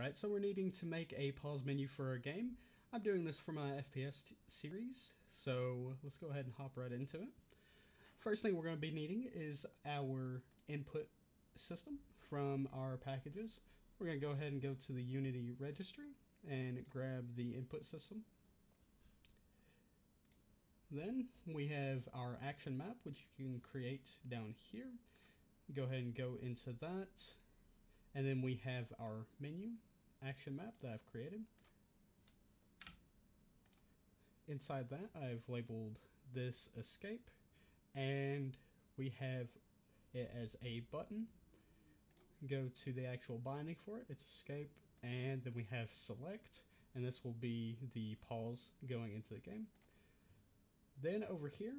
Alright, so we're needing to make a pause menu for our game. I'm doing this for my FPS series, so let's go ahead and hop right into it. First thing we're going to be needing is our input system from our packages. We're going to go ahead and go to the Unity registry and grab the input system. Then we have our action map, which you can create down here. Go ahead and go into that. And then we have our menu action map that I've created. Inside that, I've labeled this escape and we have it as a button. Go to the actual binding for it, it's escape, and then we have select, and this will be the pause going into the game. Then over here,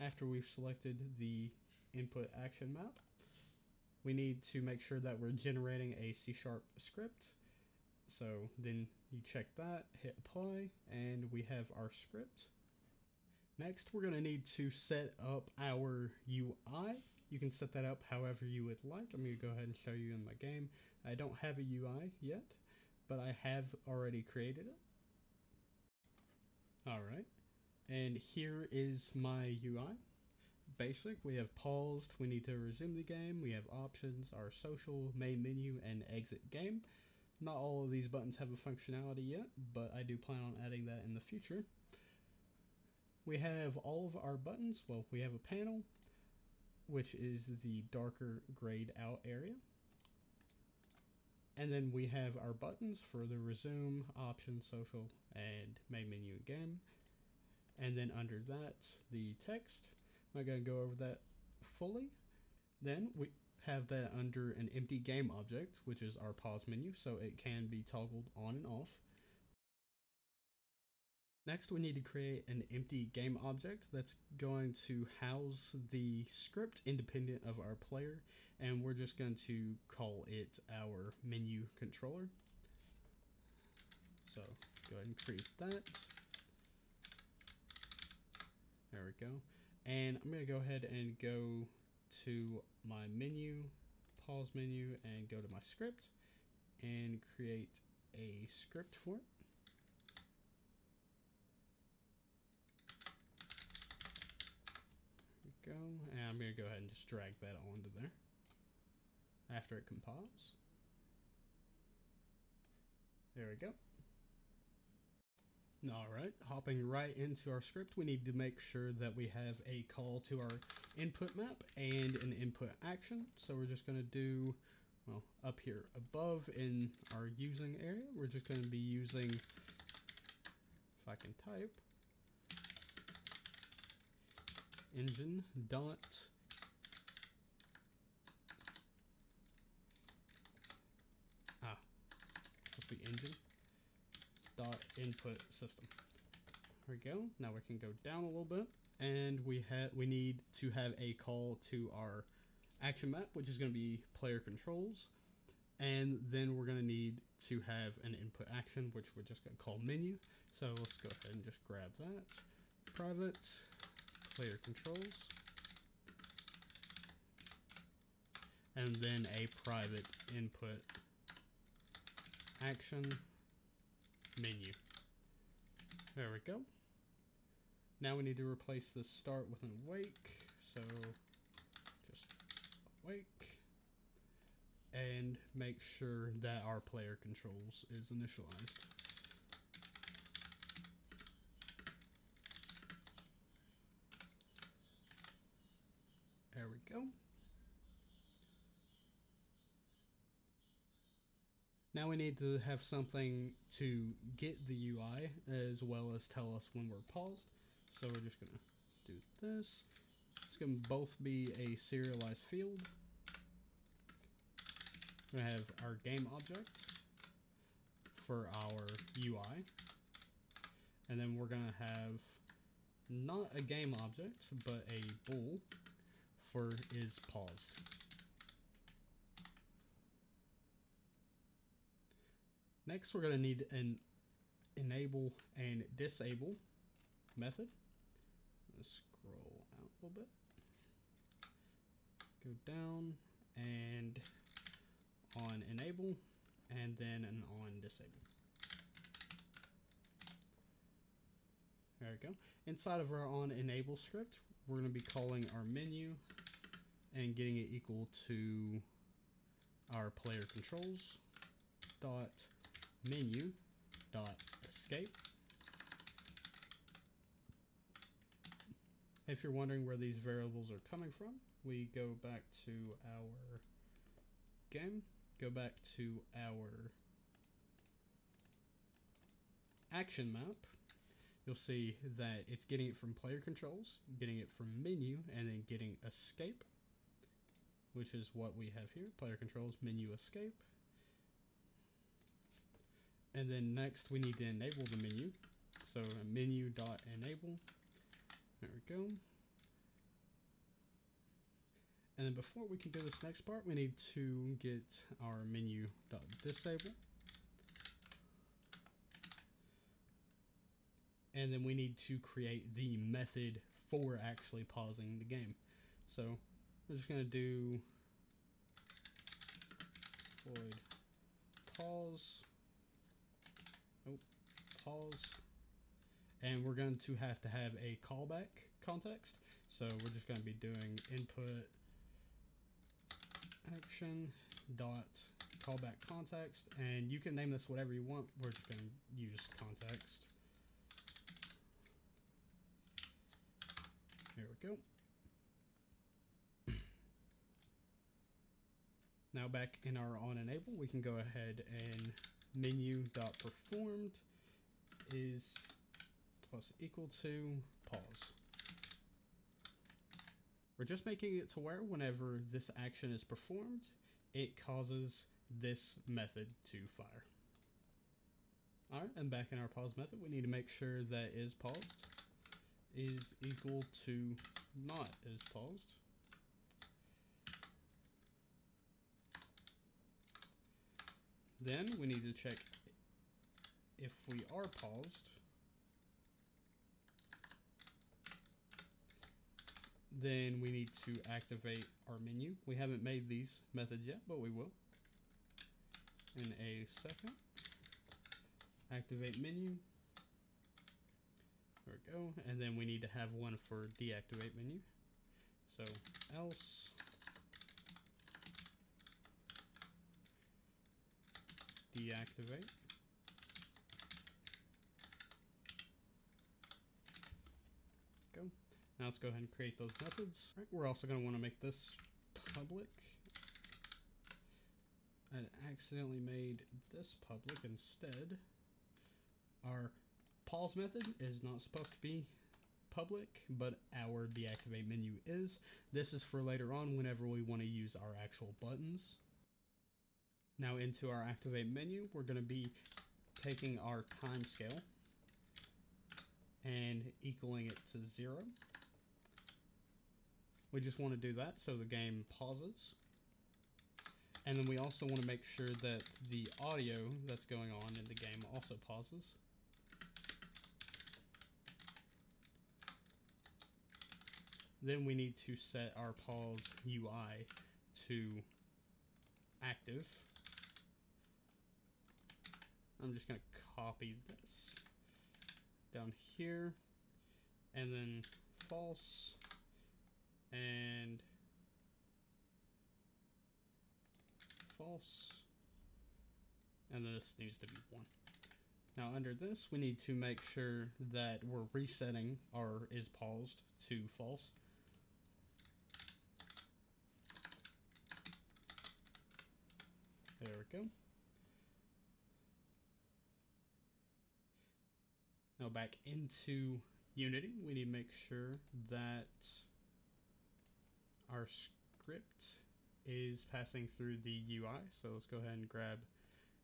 after we've selected the input action map, we need to make sure that we're generating a C sharp script. So then you check that, hit apply, and we have our script. Next, we're going to need to set up our UI. You can set that up however you would like. I'm to go ahead and show you in my game. I don't have a UI yet, but I have already created it. Alright, and here is my UI. Basic, we have paused, we need to resume the game, we have options, our social, main menu, and exit game. Not all of these buttons have a functionality yet, but I do plan on adding that in the future. We have all of our buttons. Well, we have a panel, which is the darker grayed out area. And then we have our buttons for the resume, option, social, and main menu again. And then under that, the text. I'm not going to go over that fully. Then we have that under an empty game object, which is our pause menu, so it can be toggled on and off. Next, we need to create an empty game object that's going to house the script independent of our player, and we're just going to call it our menu controller. So go ahead and create that. There we go. And I'm going to go ahead and go to my menu, pause menu, and go to my script and create a script for it. go. And I'm going to go ahead and just drag that onto there after it compiles. There we go. Alright, hopping right into our script, we need to make sure that we have a call to our input map and an input action. So we're just going to do, well, up here above in our using area, we're just going to be using, if I can type, engine dot ah must be engine dot input system. There we go. Now we can go down a little bit. And we have we need to have a call to our action map which is going to be player controls. And then we're going to need to have an input action which we're just going to call menu. So let's go ahead and just grab that. Private player controls, and then a private input action menu. There we go. Now we need to replace the start with an awake, so just awake and make sure that our player controls is initialized. There we go. Now we need to have something to get the UI as well as tell us when we're paused. So we're just gonna do this. It's gonna both be a serialized field. We're gonna have our game object for our UI. And then we're gonna have not a game object, but a bool for is paused. Next, we're going to need an enable and disable method. Scroll out a little bit. Go down and on enable, and then an on disable. There we go. Inside of our on enable script, we're going to be calling our menu and getting it equal to our player controls dot menu dot escape. If you're wondering where these variables are coming from, we go back to our game, go back to our action map, you'll see that it's getting it from player controls, getting it from menu, and then getting escape, which is what we have here. Player controls, menu, escape. And then next we need to enable the menu. So menu dot enable. There we go. And then before we can do this next part, we need to get our menu dot disable. and then we need to create the method for actually pausing the game. So we're just going to do void pause. Oh, pause. And we're going to have to have a callback context. So we're just going to be doing input action dot callback context and you can name this whatever you want. We're just going to use context. There we go. Now back in our on enable, we can go ahead and menu dot performed is plus equal to pause. We're just making it to where whenever this action is performed, it causes this method to fire. Alright, and back in our pause method, we need to make sure that is paused is equal to not is paused. Then we need to check if we are paused. Then we need to activate our menu. We haven't made these methods yet, but we will in a second. Activate menu. There we go. And then we need to have one for deactivate menu. So else deactivate. Go. Now let's go ahead and create those methods. Right, we're also going to want to make this public. I accidentally made this public instead. Our pause method is not supposed to be public, but our deactivate menu is. This is for later on whenever we want to use our actual buttons. Now into our activate menu, we're going to be taking our time scale and equaling it to zero. We just want to do that so the game pauses. And then we also want to make sure that the audio that's going on in the game also pauses. Then we need to set our pause UI to active. I'm just going to copy this down here and then false and false and then this needs to be 1. Now under this we need to make sure that we're resetting our is paused to false There we go. Back into Unity, we need to make sure that our script is passing through the UI. So let's go ahead and grab,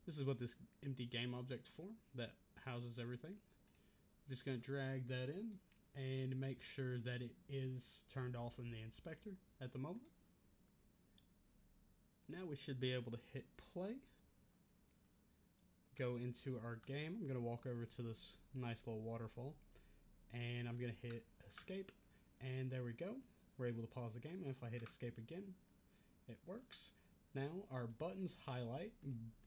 this is what this empty game object for that houses everything. Just going to drag that in and make sure that it is turned off in the inspector at the moment. Now we should be able to hit play. Go into our game. I'm going to walk over to this nice little waterfall. And I'm going to hit escape. And there we go. We're able to pause the game. And if I hit escape again, it works. Now our buttons highlight,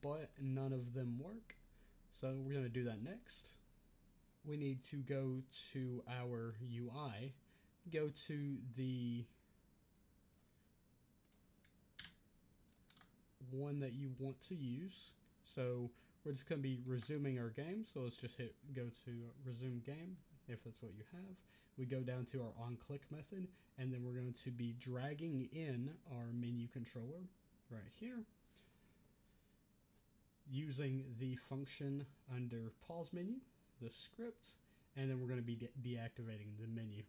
but none of them work. So we're going to do that next. We need to go to our UI, go to the one that you want to use. So we're just going to be resuming our game. So let's just hit go to resume game if that's what you have. We go down to our on click method and then we're going to be dragging in our menu controller right here using the function under pause menu, the script, and then we're going to be de deactivating the menu.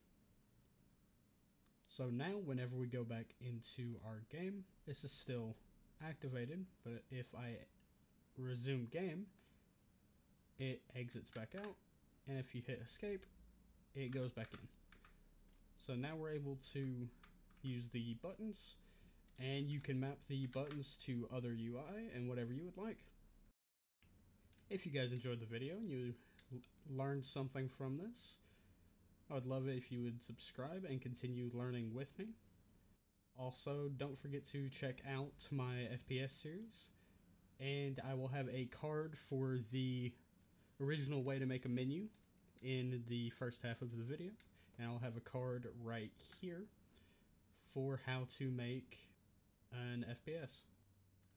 So now whenever we go back into our game, this is still activated, but if I resume game, it exits back out, and if you hit escape, it goes back in. So now we're able to use the buttons, and you can map the buttons to other UI and whatever you would like. If you guys enjoyed the video and you learned something from this, I would love it if you would subscribe and continue learning with me. Also, don't forget to check out my FPS series, and I will have a card for the original way to make a menu in the first half of the video, and I'll have a card right here for how to make an FPS.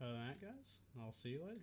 Other than that, guys, I'll see you later.